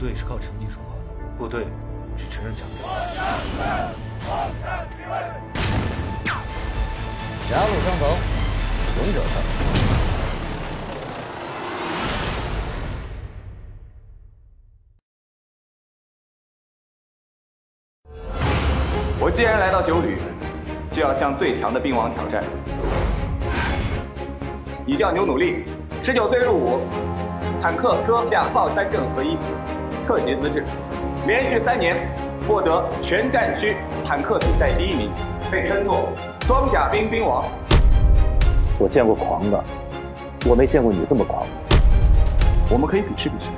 队是靠成绩说话的，部队是承认奖励。狭路相逢，勇者胜。我既然来到九旅，就要向最强的兵王挑战。你叫牛努力，十九岁入伍，坦克车架炮三阵合一，特级资质，连续三年获得全战区坦克比赛第一名，被称作装甲兵兵王。我见过狂的，我没见过你这么狂。我们可以比试比试。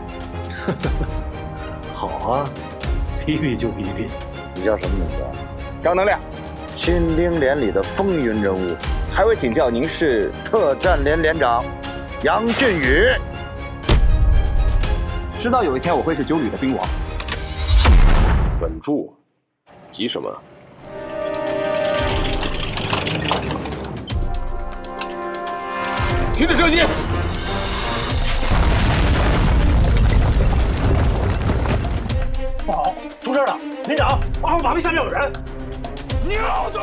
好啊，比比就比比。你叫什么名字？张能亮，新兵连里的风云人物。还未请教您是特战连连长杨俊宇。知道有一天我会是九旅的兵王。稳住，急什么？停止射击！不好，出事了！连长，二号靶位下面有人！牛总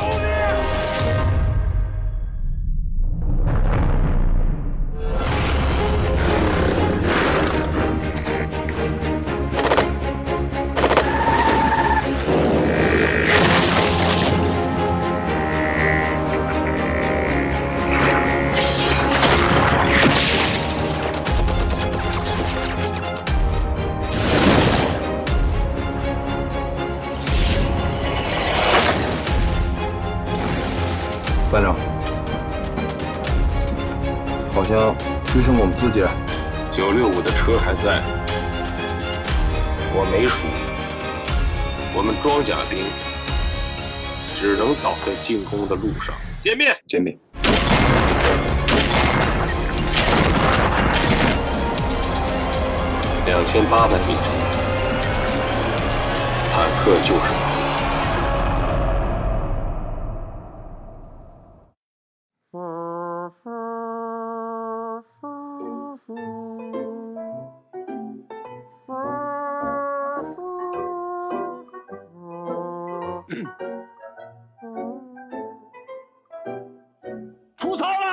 班长，好像只剩我们自己了。九六五的车还在，我没数，我们装甲兵只能倒在进攻的路上。歼灭！歼灭！两千八百米，坦克就是。嗯出操了。